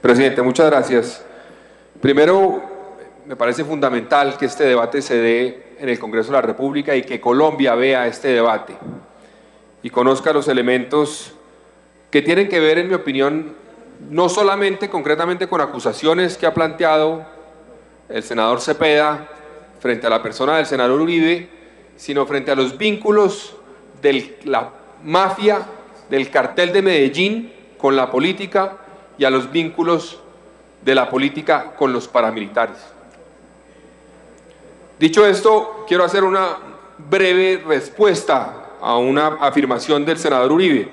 Presidente, muchas gracias. Primero, me parece fundamental que este debate se dé en el Congreso de la República y que Colombia vea este debate y conozca los elementos que tienen que ver, en mi opinión, no solamente concretamente con acusaciones que ha planteado el senador Cepeda frente a la persona del senador Uribe, sino frente a los vínculos de la mafia, del cartel de Medellín con la política y a los vínculos de la política con los paramilitares. Dicho esto, quiero hacer una breve respuesta a una afirmación del senador Uribe.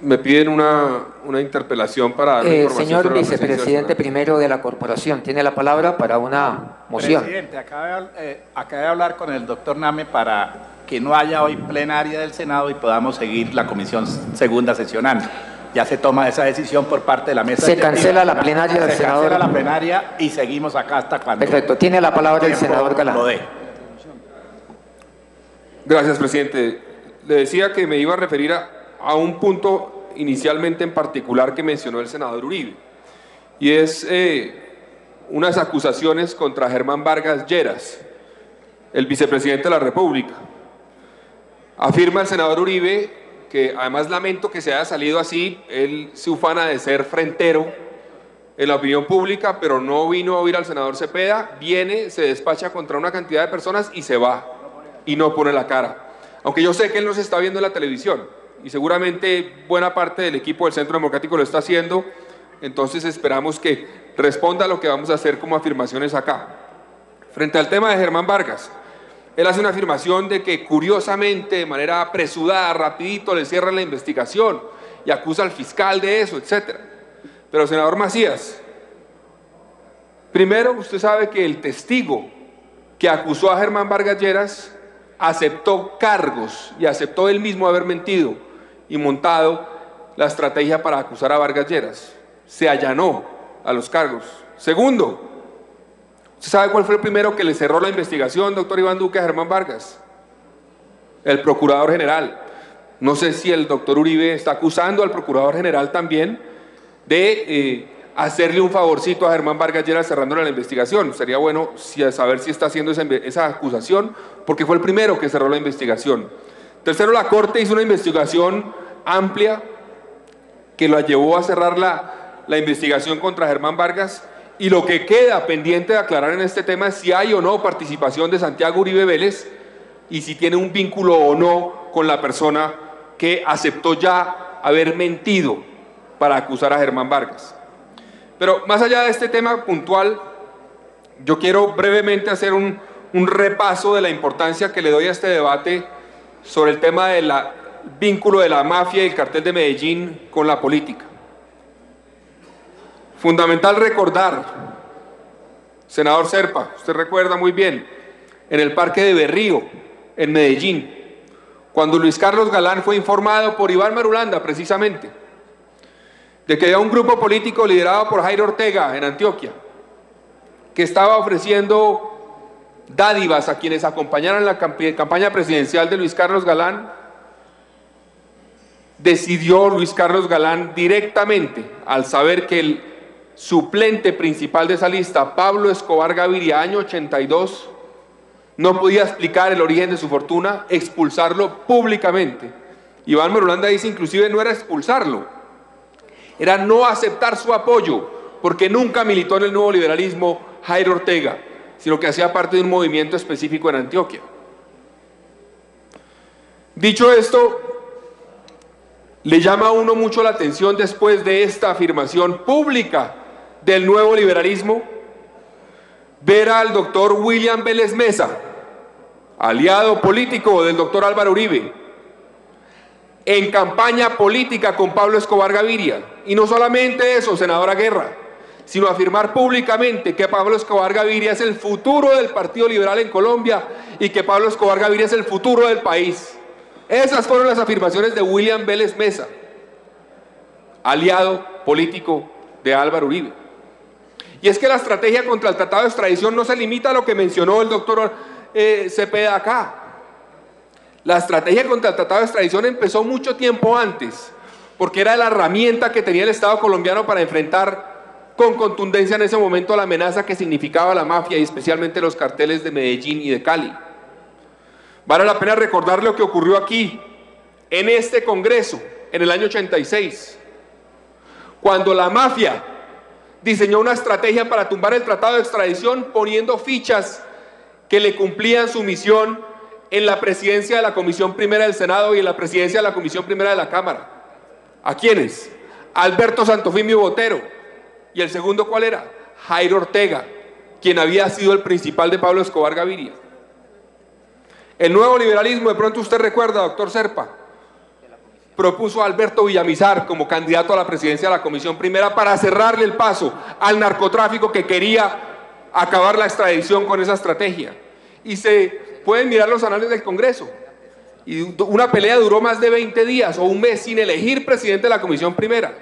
Me piden una, una interpelación para... Eh, señor vicepresidente primero de la corporación, tiene la palabra para una moción. Presidente, acaba de, eh, acabé de hablar con el doctor Name para que no haya hoy plenaria del Senado y podamos seguir la comisión segunda sesionando. Ya se toma esa decisión por parte de la mesa. Se cancela la plenaria del se senador. cancela la plenaria y seguimos acá hasta cuando. Perfecto, tiene la palabra el senador Galán. Gracias, presidente. Le decía que me iba a referir a, a un punto inicialmente en particular que mencionó el senador Uribe, y es eh, unas acusaciones contra Germán Vargas Lleras, el vicepresidente de la República. Afirma el senador Uribe que además lamento que se haya salido así, él se ufana de ser frentero en la opinión pública, pero no vino a oír al senador Cepeda, viene, se despacha contra una cantidad de personas y se va, y no pone la cara. Aunque yo sé que él no se está viendo en la televisión, y seguramente buena parte del equipo del Centro Democrático lo está haciendo, entonces esperamos que responda a lo que vamos a hacer como afirmaciones acá. Frente al tema de Germán Vargas, él hace una afirmación de que curiosamente, de manera apresurada, rapidito, le cierran la investigación y acusa al fiscal de eso, etcétera. Pero senador Macías, primero usted sabe que el testigo que acusó a Germán Vargas Lleras aceptó cargos y aceptó él mismo haber mentido y montado la estrategia para acusar a Vargas Lleras. Se allanó a los cargos. Segundo, ¿usted sabe cuál fue el primero que le cerró la investigación, doctor Iván Duque, a Germán Vargas? El procurador general. No sé si el doctor Uribe está acusando al procurador general también de eh, hacerle un favorcito a Germán Vargas Lleras cerrándole la investigación. Sería bueno saber si está haciendo esa, esa acusación, porque fue el primero que cerró la investigación. Tercero, la Corte hizo una investigación amplia que la llevó a cerrar la, la investigación contra Germán Vargas y lo que queda pendiente de aclarar en este tema es si hay o no participación de Santiago Uribe Vélez y si tiene un vínculo o no con la persona que aceptó ya haber mentido para acusar a Germán Vargas. Pero más allá de este tema puntual, yo quiero brevemente hacer un, repaso de la importancia que le doy a este debate sobre el tema del vínculo de la mafia y el cartel de Medellín con la política. Fundamental recordar, senador Serpa, usted recuerda muy bien, en el Parque de Berrío, en Medellín, cuando Luis Carlos Galán fue informado por Iván Marulanda, precisamente, de que había un grupo político liderado por Jairo Ortega en Antioquia, que estaba ofreciendo dádivas a quienes acompañaran la campaña presidencial de Luis Carlos Galán, decidió Luis Carlos Galán directamente, al saber que el suplente principal de esa lista, Pablo Escobar Gaviria, año 82, no podía explicar el origen de su fortuna, expulsarlo públicamente. Iván Merolanda dice inclusive no era expulsarlo, era no aceptar su apoyo, porque nunca militó en el nuevo liberalismo Jairo Ortega, sino que hacía parte de un movimiento específico en Antioquia. Dicho esto, le llama a uno mucho la atención después de esta afirmación pública del nuevo liberalismo, ver al doctor William Vélez Mesa, aliado político del doctor Álvaro Uribe, en campaña política con Pablo Escobar Gaviria. Y no solamente eso, senadora Guerra, sino afirmar públicamente que Pablo Escobar Gaviria es el futuro del Partido Liberal en Colombia y que Pablo Escobar Gaviria es el futuro del país. Esas fueron las afirmaciones de William Vélez Mesa, aliado político de Álvaro Uribe. Y es que la estrategia contra el tratado de extradición no se limita a lo que mencionó el doctor eh, Cepeda acá. La estrategia contra el tratado de extradición empezó mucho tiempo antes, porque era la herramienta que tenía el Estado colombiano para enfrentar con contundencia en ese momento la amenaza que significaba la mafia y especialmente los carteles de Medellín y de Cali. Vale la pena recordar lo que ocurrió aquí, en este Congreso, en el año 86, cuando la mafia diseñó una estrategia para tumbar el tratado de extradición poniendo fichas que le cumplían su misión en la presidencia de la Comisión Primera del Senado y en la presidencia de la Comisión Primera de la Cámara. ¿A quiénes? Alberto Santofimio Botero. ¿Y el segundo cuál era? Jairo Ortega, quien había sido el principal de Pablo Escobar Gaviria. El nuevo liberalismo, de pronto usted recuerda, doctor Serpa, propuso a Alberto Villamizar como candidato a la presidencia de la Comisión Primera para cerrarle el paso al narcotráfico que quería acabar la extradición con esa estrategia. Y se pueden mirar los anales del Congreso. Y una pelea duró más de 20 días o un mes sin elegir presidente de la Comisión Primera.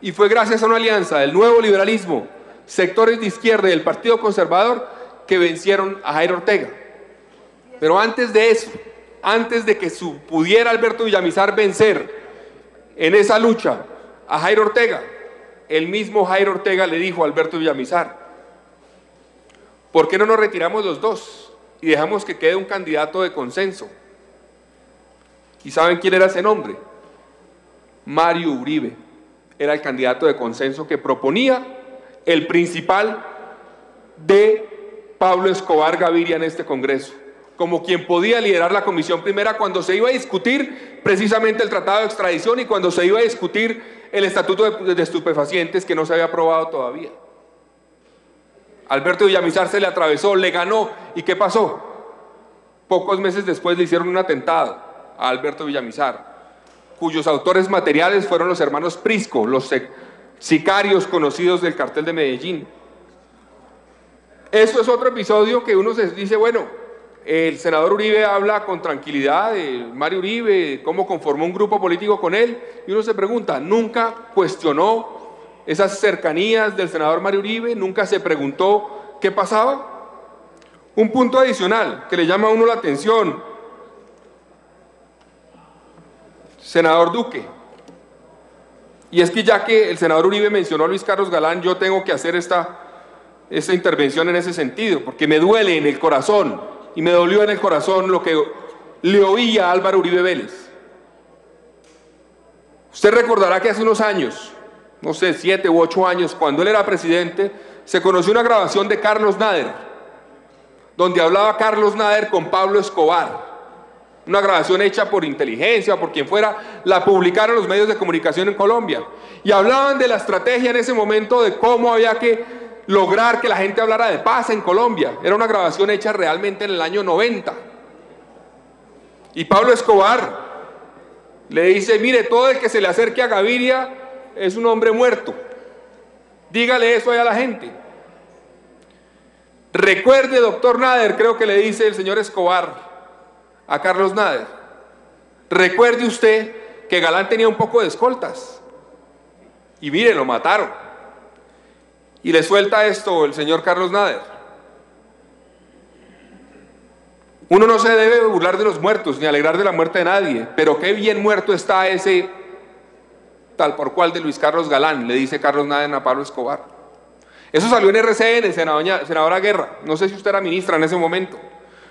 Y fue gracias a una alianza del nuevo liberalismo, sectores de izquierda y del Partido Conservador que vencieron a Jairo Ortega. Pero antes de eso, antes de que pudiera Alberto Villamizar vencer en esa lucha a Jairo Ortega, el mismo Jairo Ortega le dijo a Alberto Villamizar, ¿por qué no nos retiramos los dos y dejamos que quede un candidato de consenso? ¿Y saben quién era ese nombre? Mario Uribe. Era el candidato de consenso que proponía el principal de Pablo Escobar Gaviria en este Congreso, como quien podía liderar la comisión primera cuando se iba a discutir precisamente el tratado de extradición y cuando se iba a discutir el estatuto de, de estupefacientes que no se había aprobado todavía. Alberto Villamizar se le atravesó, le ganó. ¿Y qué pasó? Pocos meses después le hicieron un atentado a Alberto Villamizar, cuyos autores materiales fueron los hermanos Prisco, los sicarios conocidos del cartel de Medellín. Eso es otro episodio que uno se dice, bueno, el senador Uribe habla con tranquilidad de Mario Uribe, cómo conformó un grupo político con él, y uno se pregunta, ¿nunca cuestionó esas cercanías del senador Mario Uribe? ¿Nunca se preguntó qué pasaba? Un punto adicional que le llama a uno la atención, senador Duque. Y es que ya que el senador Uribe mencionó a Luis Carlos Galán, yo tengo que hacer esta, esta intervención en ese sentido, porque me duele en el corazón, y me dolió en el corazón lo que le oía a Álvaro Uribe Vélez. Usted recordará que hace unos años, no sé, siete u ocho años, cuando él era presidente, se conoció una grabación de Carlos Nader, donde hablaba Carlos Nader con Pablo Escobar una grabación hecha por inteligencia, por quien fuera, la publicaron los medios de comunicación en Colombia. Y hablaban de la estrategia en ese momento de cómo había que lograr que la gente hablara de paz en Colombia. Era una grabación hecha realmente en el año 90. Y Pablo Escobar le dice, mire, todo el que se le acerque a Gaviria es un hombre muerto. Dígale eso a la gente. Recuerde, doctor Nader, creo que le dice el señor Escobar, a Carlos Nader. Recuerde usted que Galán tenía un poco de escoltas. Y mire, lo mataron. Y le suelta esto el señor Carlos Nader. Uno no se debe burlar de los muertos ni alegrar de la muerte de nadie, pero qué bien muerto está ese tal por cual de Luis Carlos Galán, le dice Carlos Nader a Pablo Escobar. Eso salió en RCN, senadora, senadora Guerra. No sé si usted era ministra en ese momento.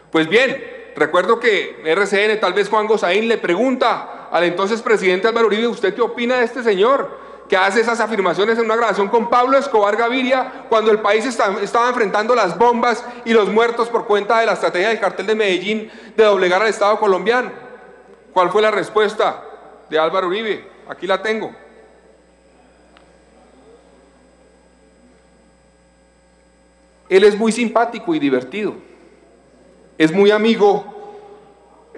Pues bien, Recuerdo que RCN, tal vez Juan Gozaín, le pregunta al entonces presidente Álvaro Uribe, ¿usted qué opina de este señor? Que hace esas afirmaciones en una grabación con Pablo Escobar Gaviria cuando el país estaba enfrentando las bombas y los muertos por cuenta de la estrategia del cartel de Medellín de doblegar al Estado colombiano. ¿Cuál fue la respuesta de Álvaro Uribe? Aquí la tengo. Él es muy simpático y divertido es muy amigo,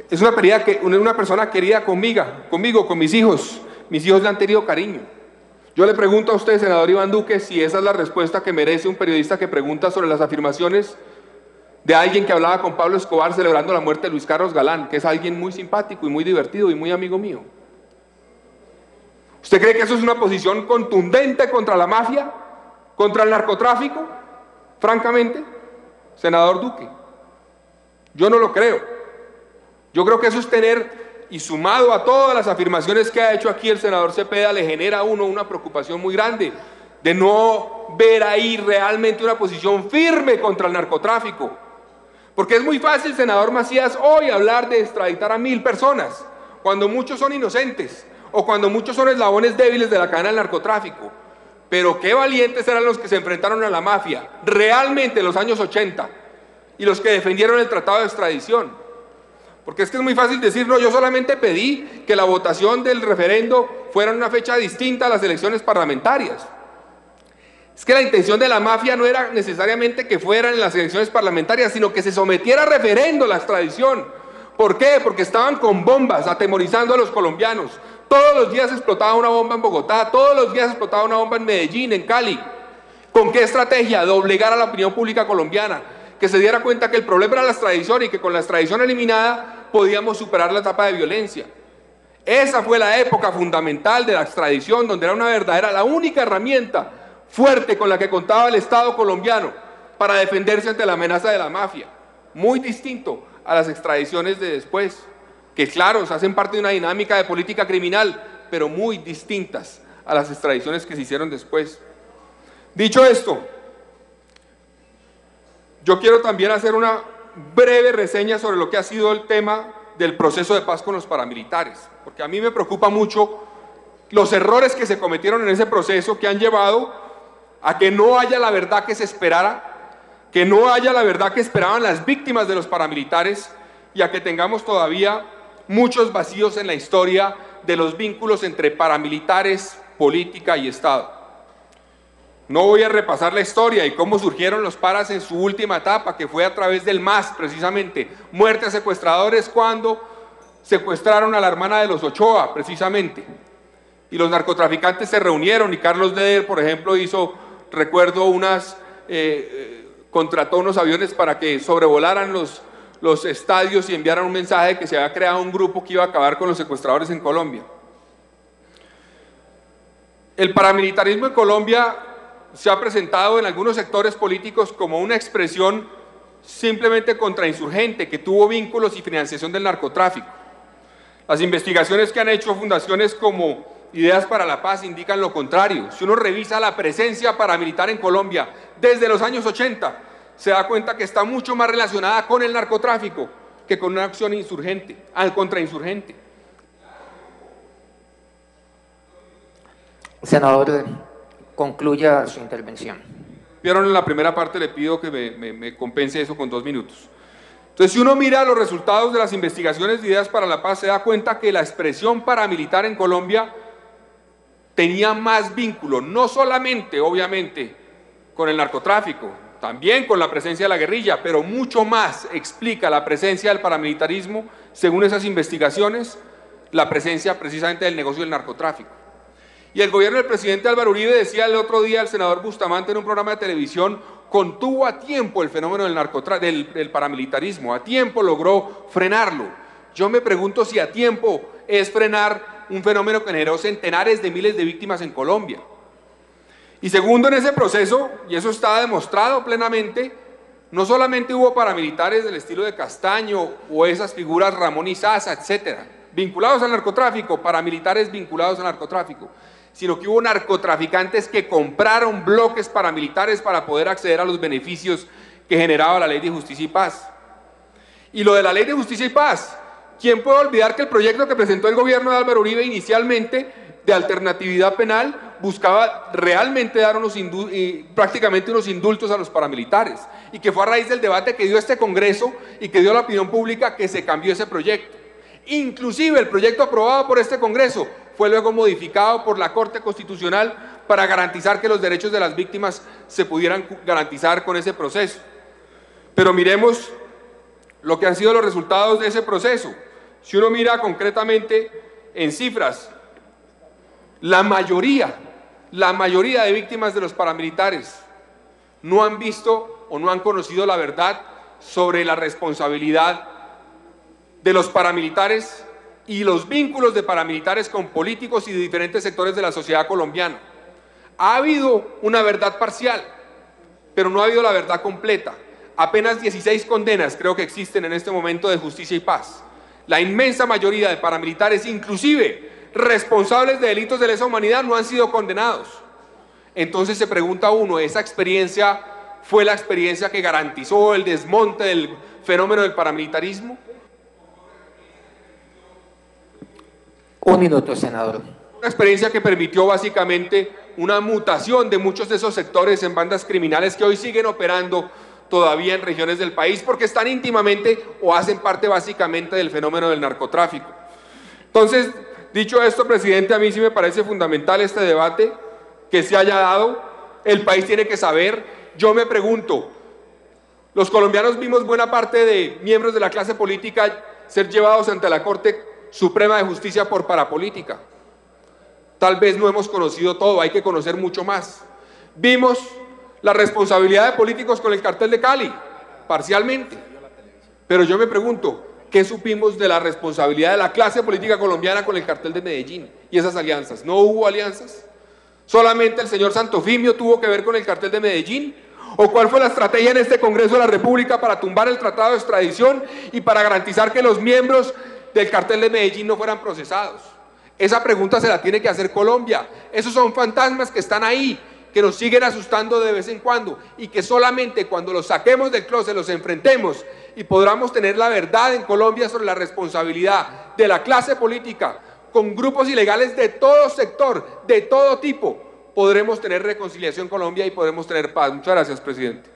es una, una persona querida conmigo, conmigo, con mis hijos. Mis hijos le han tenido cariño. Yo le pregunto a usted, senador Iván Duque, si esa es la respuesta que merece un periodista que pregunta sobre las afirmaciones de alguien que hablaba con Pablo Escobar celebrando la muerte de Luis Carlos Galán, que es alguien muy simpático y muy divertido y muy amigo mío. ¿Usted cree que eso es una posición contundente contra la mafia? ¿Contra el narcotráfico? Francamente, senador Duque. Yo no lo creo. Yo creo que eso es tener y sumado a todas las afirmaciones que ha hecho aquí el senador Cepeda, le genera a uno una preocupación muy grande de no ver ahí realmente una posición firme contra el narcotráfico. Porque es muy fácil, senador Macías, hoy hablar de extraditar a mil personas, cuando muchos son inocentes o cuando muchos son eslabones débiles de la cadena del narcotráfico. Pero qué valientes eran los que se enfrentaron a la mafia realmente en los años 80 y los que defendieron el tratado de extradición. Porque es que es muy fácil decir, no, yo solamente pedí que la votación del referendo fuera en una fecha distinta a las elecciones parlamentarias. Es que la intención de la mafia no era necesariamente que fueran en las elecciones parlamentarias, sino que se sometiera a referendo la extradición. ¿Por qué? Porque estaban con bombas atemorizando a los colombianos. Todos los días explotaba una bomba en Bogotá, todos los días explotaba una bomba en Medellín, en Cali. ¿Con qué estrategia? De obligar a la opinión pública colombiana, que se diera cuenta que el problema era la extradición y que con la extradición eliminada podíamos superar la etapa de violencia. Esa fue la época fundamental de la extradición, donde era una verdadera, la única herramienta fuerte con la que contaba el Estado colombiano para defenderse ante la amenaza de la mafia. Muy distinto a las extradiciones de después, que claro, hacen parte de una dinámica de política criminal, pero muy distintas a las extradiciones que se hicieron después. Dicho esto, yo quiero también hacer una breve reseña sobre lo que ha sido el tema del proceso de paz con los paramilitares, porque a mí me preocupa mucho los errores que se cometieron en ese proceso que han llevado a que no haya la verdad que se esperara, que no haya la verdad que esperaban las víctimas de los paramilitares y a que tengamos todavía muchos vacíos en la historia de los vínculos entre paramilitares, política y Estado. No voy a repasar la historia y cómo surgieron los paras en su última etapa, que fue a través del MAS, precisamente, muerte a secuestradores cuando secuestraron a la hermana de los Ochoa, precisamente. Y los narcotraficantes se reunieron y Carlos Deder, por ejemplo, hizo recuerdo unas, eh, eh, contrató unos aviones para que sobrevolaran los, los estadios y enviaran un mensaje de que se había creado un grupo que iba a acabar con los secuestradores en Colombia. El paramilitarismo en Colombia se ha presentado en algunos sectores políticos como una expresión simplemente contrainsurgente que tuvo vínculos y financiación del narcotráfico. Las investigaciones que han hecho fundaciones como Ideas para la Paz indican lo contrario. Si uno revisa la presencia paramilitar en Colombia desde los años 80, se da cuenta que está mucho más relacionada con el narcotráfico que con una acción insurgente, al contrainsurgente. Senador, concluya su intervención. Vieron en la primera parte, le pido que me, me compense eso con dos minutos. Entonces, si uno mira los resultados de las investigaciones de Ideas para la Paz, se da cuenta que la expresión paramilitar en Colombia tenía más vínculo, no solamente, obviamente, con el narcotráfico, también con la presencia de la guerrilla, pero mucho más explica la presencia del paramilitarismo, según esas investigaciones, la presencia precisamente del negocio del narcotráfico. Y el gobierno del presidente Álvaro Uribe decía el otro día al senador Bustamante en un programa de televisión, contuvo a tiempo el fenómeno del, paramilitarismo, a tiempo logró frenarlo. Yo me pregunto si a tiempo es frenar un fenómeno que generó centenares de miles de víctimas en Colombia. Y segundo, en ese proceso, y eso está demostrado plenamente, no solamente hubo paramilitares del estilo de Castaño o esas figuras Ramón y Sasa, etcétera, vinculados al narcotráfico, paramilitares vinculados al narcotráfico, sino que hubo narcotraficantes que compraron bloques paramilitares para poder acceder a los beneficios que generaba la ley de justicia y paz. Y lo de la ley de justicia y paz, ¿Quién puede olvidar que el proyecto que presentó el gobierno de Álvaro Uribe inicialmente de alternatividad penal buscaba realmente dar unos prácticamente unos indultos a los paramilitares y que fue a raíz del debate que dio este Congreso y que dio la opinión pública que se cambió ese proyecto. Inclusive el proyecto aprobado por este Congreso fue luego modificado por la Corte Constitucional para garantizar que los derechos de las víctimas se pudieran garantizar con ese proceso. Pero miremos lo que han sido los resultados de ese proceso. Si uno mira concretamente en cifras, la mayoría, la mayoría de víctimas de los paramilitares no han visto o no han conocido la verdad sobre la responsabilidad de los paramilitares y los vínculos de paramilitares con políticos y de diferentes sectores de la sociedad colombiana. Ha habido una verdad parcial, pero no ha habido la verdad completa. Apenas 16 condenas creo que existen en este momento de justicia y paz. La inmensa mayoría de paramilitares, inclusive responsables de delitos de lesa humanidad, no han sido condenados. Entonces se pregunta uno, ¿esa experiencia fue la experiencia que garantizó el desmonte del fenómeno del paramilitarismo? Un minuto, senador. Una experiencia que permitió básicamente una mutación de muchos de esos sectores en bandas criminales que hoy siguen operando todavía en regiones del país porque están íntimamente o hacen parte básicamente del fenómeno del narcotráfico. Entonces, dicho esto, presidente, a mí sí me parece fundamental este debate que se haya dado. El país tiene que saber. Yo me pregunto, los colombianos vimos buena parte de miembros de la clase política ser llevados ante la Corte Suprema de Justicia por parapolítica. Tal vez no hemos conocido todo, hay que conocer mucho más. Vimos la responsabilidad de políticos con el cartel de Cali, parcialmente. Pero yo me pregunto, ¿qué supimos de la responsabilidad de la clase política colombiana con el cartel de Medellín y esas alianzas? ¿No hubo alianzas? ¿Solamente el señor Santofimio tuvo que ver con el cartel de Medellín? ¿O cuál fue la estrategia en este Congreso de la República para tumbar el tratado de extradición y para garantizar que los miembros del cartel de Medellín no fueran procesados? Esa pregunta se la tiene que hacer Colombia. Esos son fantasmas que están ahí, que nos siguen asustando de vez en cuando y que solamente cuando los saquemos del closet, los enfrentemos y podamos tener la verdad en Colombia sobre la responsabilidad de la clase política con grupos ilegales de todo sector, de todo tipo, podremos tener reconciliación en Colombia y podremos tener paz. Muchas gracias, presidente.